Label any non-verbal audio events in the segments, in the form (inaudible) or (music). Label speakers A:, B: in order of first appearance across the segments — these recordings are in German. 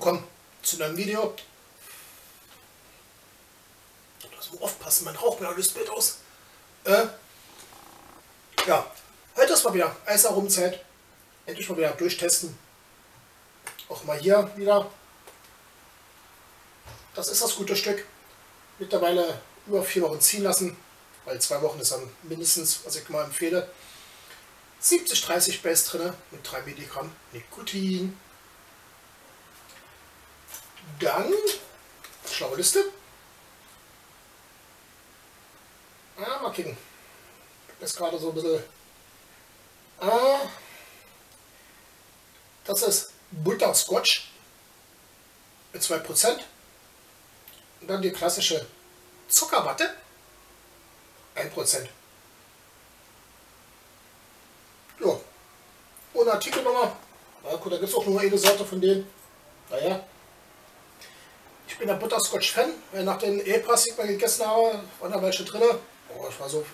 A: willkommen zu einem Video. Das muss aufpassen, mein Rauch mir das Bild aus. Äh, ja, heute ist mal wieder Eisarumzeit. Endlich mal wieder durchtesten. Auch mal hier wieder. Das ist das gute Stück. Mittlerweile über vier Wochen ziehen lassen, weil zwei Wochen ist dann mindestens, was ich mal empfehle. 70-30 Base drin mit 3 Milligramm Nikotin. Dann, schlaue Liste. Ah, mal kicken. Das ist gerade so ein bisschen. Ah, das ist Butterscotch mit 2%. Und dann die klassische Zuckerwatte, 1%. Ja, ohne Artikelnummer. Da gibt es auch nur eine Sorte von denen. Naja, bin der Butterscotch-Fan. Nach den E-Pass, die ich mal gegessen habe, waren da welche drin. Oh, ich war so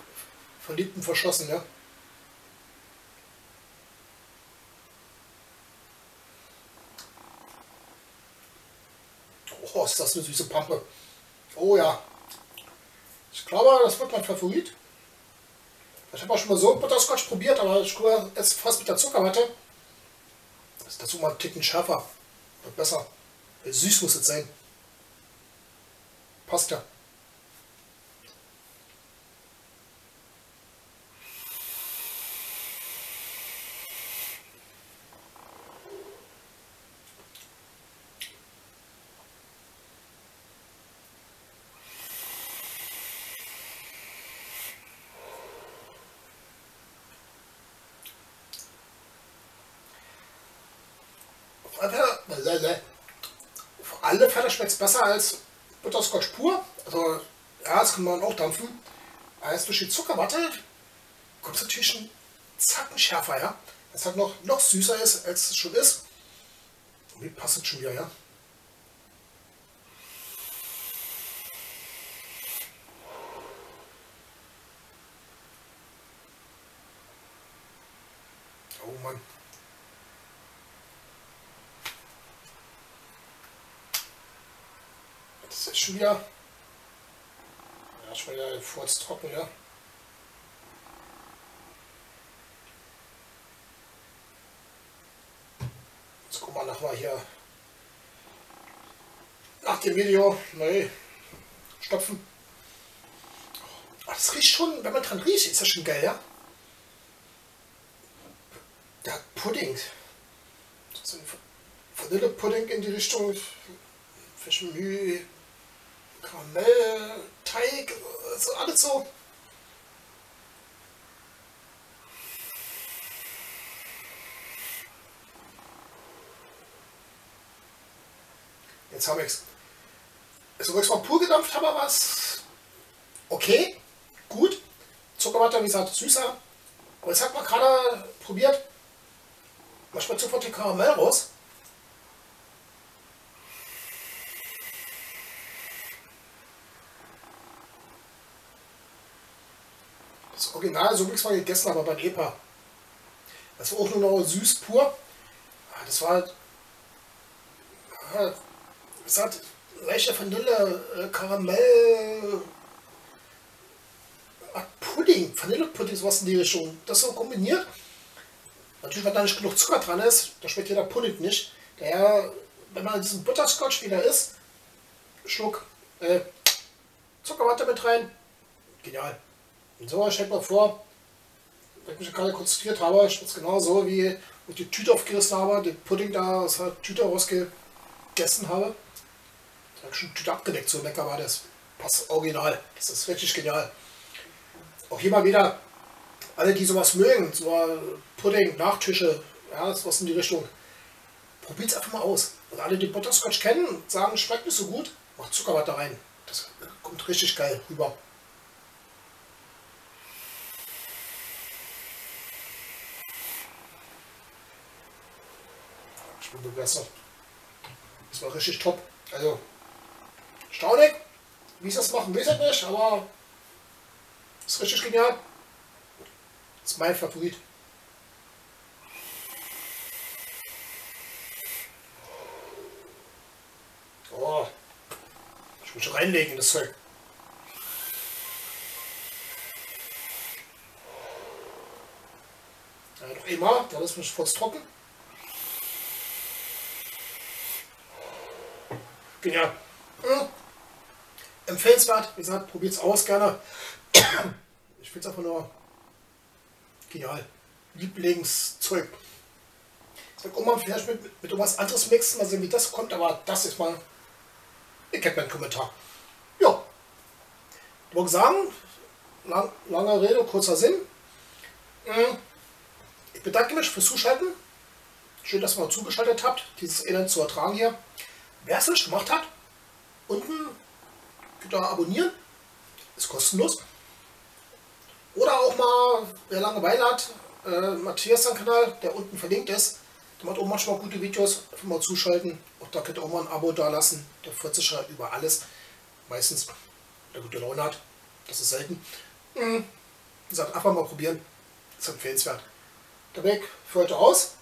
A: verliebt und verschossen, ja. Oh, ist das eine süße Pampe. Oh ja. Ich glaube, das wird mein Favorit. Ich habe auch schon mal so Butterscotch probiert, aber ich glaube, jetzt fast mit der Zuckerwatte. Das ist dazu mal einen Ticken schärfer. Wird besser. Süß muss es sein. Passt ja. Auf alle Fälle schmeckt es besser als Butterscotch pur. Also, ja, das kann man auch dampfen. Als durch die Zuckerwatte kommt es natürlich ein Zacken schärfer, ja. Es hat noch, noch süßer ist, als es schon ist. Wie passt es schon wieder, ja? Oh Mann. Das ist schon wieder. Ja, schon wieder Furz trocken, ja. Jetzt gucken wir nachher hier nach dem Video. Nee, stopfen. Das riecht schon, wenn man dran riecht, ist das schon geil, ja? Der hat Pudding. So ein Vanillepudding in die Richtung. Fischmüh. Karamell, Teig, so alles so. Jetzt habe ich es. Also, wo ich es mal pur gedampft habe, war okay, gut. Zuckerwatte, wie gesagt, süßer. Aber jetzt hat man gerade probiert. Man schmeckt sofort den Karamell raus. Das Original, so es mal gegessen habe beim EPA. Das war auch nur noch süß pur. Das war halt. Es hat leichte Vanille, Karamell, Pudding, Vanillepudding, sowas in die Richtung. Das so kombiniert. Natürlich, wenn da nicht genug Zucker dran ist, da schmeckt jeder Pudding nicht. Daher, wenn man diesen Butterscotch wieder isst, Schluck äh, Zuckerwatte mit rein, genial. Und so stellt man vor, wenn ich mich gerade konzentriert habe, ich es genau so, wie ich die Tüte aufgerissen habe, den Pudding da aus der Tüte rausgegessen habe. Da habe ich schon die Tüte abgedeckt, so lecker war das. Passt original. Das ist richtig genial. Auch hier mal wieder, alle die sowas mögen, so Pudding, Nachtische, ja, sowas in die Richtung. Probiert es einfach mal aus. Und alle, die Butterscotch kennen sagen, schmeckt nicht so gut, macht Zuckerwatte rein. Das kommt richtig geil rüber. Bin begeistert. Das war richtig top. Also, staunig. Wie sie das machen, weiß ich nicht, aber ist richtig genial. Das ist mein Favorit. Oh, ich muss reinlegen in das Zeug. Ja, noch einmal, da lassen wir kurz trocken. Genial. Hm. Empfehlenswert, wie gesagt, probiert es aus gerne. (coughs) Ich finde es einfach nur genial. Lieblingszeug. Sag auch mal vielleicht mit, mit, etwas anderes mixen, mal sehen wie das kommt, aber das ist mal. Ihr kennt meinen Kommentar. Ja. Ich würde sagen, lang, lange Rede, kurzer Sinn. Hm. Ich bedanke mich fürs Zuschalten. Schön, dass ihr mal zugeschaltet habt, dieses Elend zu ertragen hier. Wer es nicht gemacht hat, unten ihr abonnieren. Ist kostenlos. Oder auch mal, wer Langeweile hat, äh, Matthias sein Kanal, der unten verlinkt ist. Der macht auch manchmal gute Videos, einfach mal zuschalten. Auch da könnt ihr auch mal ein Abo da lassen. Der freut sich ja über alles. Meistens, der gute Laune hat. Das ist selten. Mhm. Wie gesagt, einfach mal probieren. Ist empfehlenswert. Der Weg für heute aus.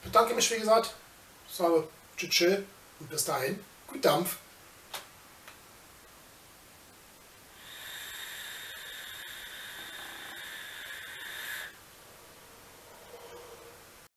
A: Ich bedanke mich, wie gesagt. Ich sage Tschüss und bis dahin. Gut Dampf.